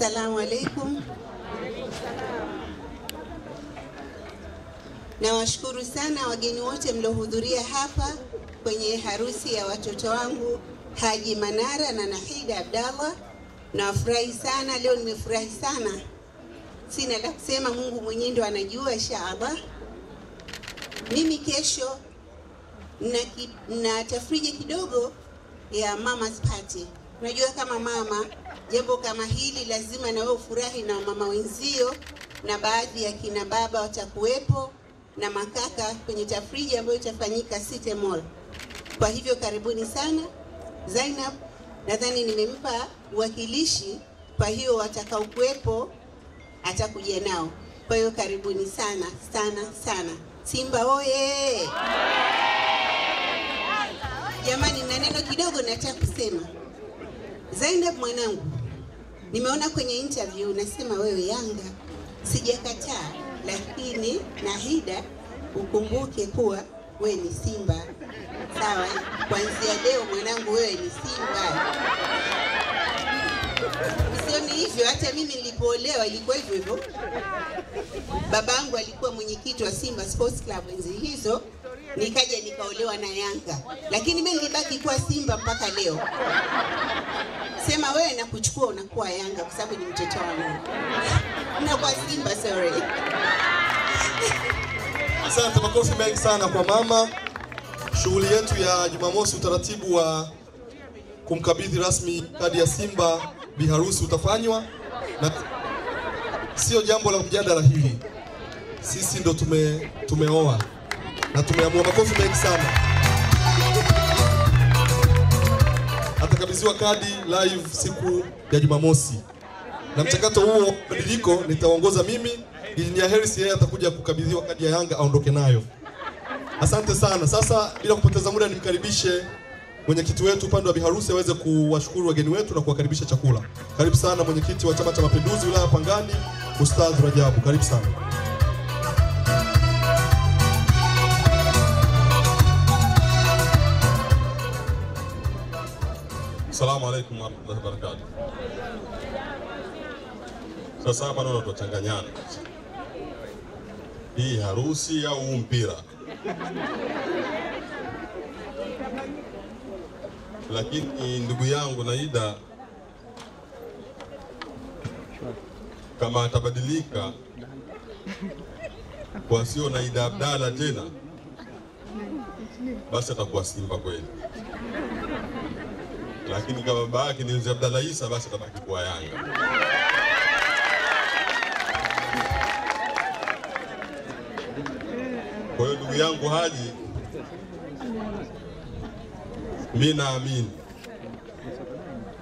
Assalamu alaikum. Nawashukuru sana wageni wote mliohudhuria hapa kwenye harusi ya watoto wangu Haji Manara na Nahida Abdallah. Nawafurahi sana leo, nimefurahi sana, sina la kusema. Mungu mwenyewe ndo anajua, inshaallah. Mimi kesho na, ki, na kidogo ya mama's party. Unajua kama mama, jambo kama hili lazima na wewe ufurahi na mama wenzio, na baadhi ya kina baba watakuwepo na makaka kwenye tafriji ambayo itafanyika City Mall. Kwa hivyo karibuni sana. Zainab nadhani nimempa uwakilishi, kwa hiyo watakaokuwepo atakuja nao. Kwa hiyo karibuni sana sana sana. Simba oye! Jamani, na neno kidogo nataka kusema. Zainab mwanangu, nimeona kwenye interview unasema wewe Yanga, sijakataa, lakini Nahida ukumbuke kuwa wewe ni Simba. Sawa, kuanzia leo mwanangu, wewe ni Simba. Usioni hivyo, hata mimi nilipoolewa ilikuwa hivyo hivyo. Babangu alikuwa mwenyekiti wa Simba Sports Club enzi hizo, nikaja nikaolewa na Yanga, lakini mimi nilibaki kuwa Simba mpaka leo. Sema wewe nakuchukua unakuwa Yanga kwa sababu ni mtoto wangu. Unakuwa Simba, sorry. Asante, makofi mengi sana kwa mama. Shughuli yetu ya Jumamosi, utaratibu wa kumkabidhi rasmi kadi ya Simba biharusi utafanywa, na sio jambo la mjadala hili. Sisi ndo tume, tumeoa na tumeamua. Makofi mengi sana. Atakabidhiwa kadi live siku ya Jumamosi, na mchakato huo wa nitaongoza mimi. Injinia Harris yeye atakuja kukabidhiwa kadi ya Yanga aondoke nayo. Asante sana. Sasa bila kupoteza muda, nimkaribishe mwenyekiti wetu upande wa biharusi aweze kuwashukuru wageni wetu na kuwakaribisha chakula. Karibu sana mwenyekiti wa Chama cha Mapinduzi wilaya ya Pangani, Ustadh Rajabu, karibu sana. Assalamu alaikum wa wabarakatuh. Sasa hapa naona tutachanganyana. Hii harusi au mpira? Lakini ndugu yangu Naida, kama atabadilika kwa sio Naida Abdalla tena, basi atakuwa Simba kweli lakini kama baba yake ni Mzee Abdalla Isa basi atabaki kuwa Yanga. Kwa hiyo ndugu yangu Haji, mi naamini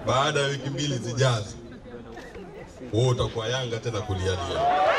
baada ya wiki mbili zijazo wewe utakuwa Yanga tena kulialia.